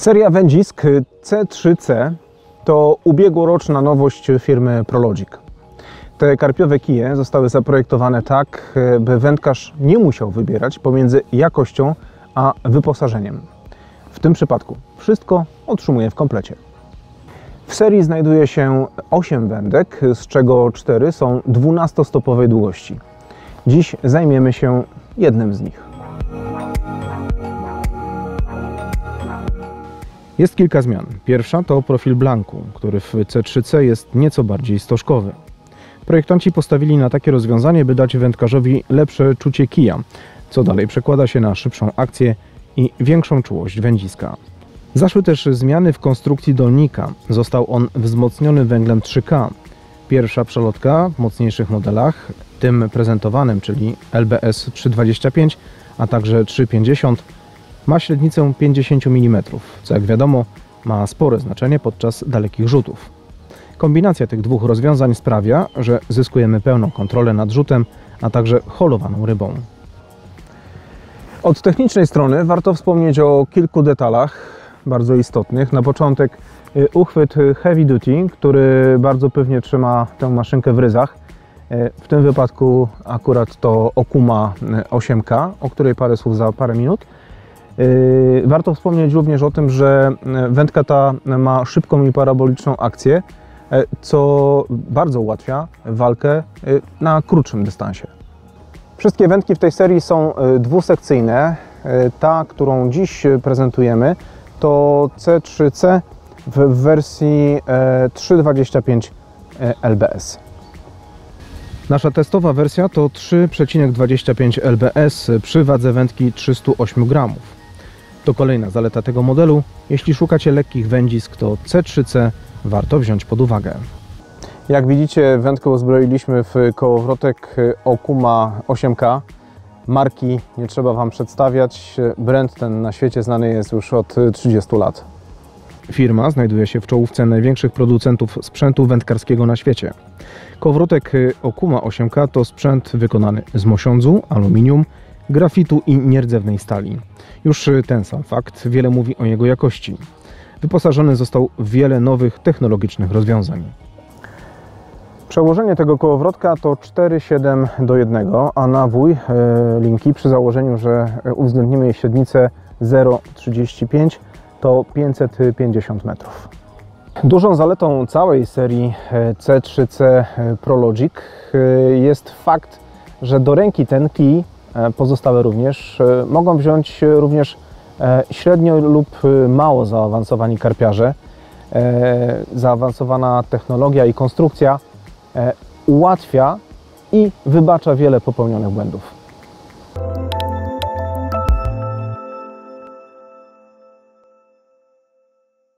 Seria wędzisk C3C to ubiegłoroczna nowość firmy Prologic. Te karpiowe kije zostały zaprojektowane tak, by wędkarz nie musiał wybierać pomiędzy jakością a wyposażeniem. W tym przypadku wszystko otrzymuje w komplecie. W serii znajduje się 8 wędek, z czego 4 są 12-stopowej długości. Dziś zajmiemy się jednym z nich. Jest kilka zmian. Pierwsza to profil blanku, który w C3C jest nieco bardziej stożkowy. Projektanci postawili na takie rozwiązanie, by dać wędkarzowi lepsze czucie kija, co dalej przekłada się na szybszą akcję i większą czułość wędziska. Zaszły też zmiany w konstrukcji dolnika. Został on wzmocniony węglem 3K. Pierwsza przelotka w mocniejszych modelach, tym prezentowanym, czyli LBS 325, a także 350, ma średnicę 50 mm, co jak wiadomo ma spore znaczenie podczas dalekich rzutów. Kombinacja tych dwóch rozwiązań sprawia, że zyskujemy pełną kontrolę nad rzutem, a także holowaną rybą. Od technicznej strony warto wspomnieć o kilku detalach bardzo istotnych. Na początek y, uchwyt heavy duty, który bardzo pewnie trzyma tę maszynkę w ryzach. Y, w tym wypadku akurat to Okuma 8K, o której parę słów za parę minut. Y, warto wspomnieć również o tym, że wędka ta ma szybką i paraboliczną akcję, co bardzo ułatwia walkę na krótszym dystansie. Wszystkie wędki w tej serii są dwusekcyjne. Ta, którą dziś prezentujemy, to C3C w wersji 3.25 LBS. Nasza testowa wersja to 3,25 LBS przy wadze wędki 308 gramów. To kolejna zaleta tego modelu. Jeśli szukacie lekkich wędzisk, to C3C warto wziąć pod uwagę. Jak widzicie, wędkę uzbroiliśmy w kołowrotek Okuma 8K. Marki nie trzeba Wam przedstawiać. Brand ten na świecie znany jest już od 30 lat. Firma znajduje się w czołówce największych producentów sprzętu wędkarskiego na świecie. Kołowrotek Okuma 8K to sprzęt wykonany z mosiądzu, aluminium, grafitu i nierdzewnej stali. Już ten sam fakt wiele mówi o jego jakości. Wyposażony został w wiele nowych technologicznych rozwiązań. Przełożenie tego kołowrotka to 4,7 do 1, a nawój e, linki przy założeniu, że uwzględnimy jej średnicę 0,35 to 550 metrów. Dużą zaletą całej serii e, C3C e, Prologic jest fakt, że do ręki ten kij pozostałe również mogą wziąć również średnio lub mało zaawansowani karpiarze. Zaawansowana technologia i konstrukcja E, ułatwia i wybacza wiele popełnionych błędów.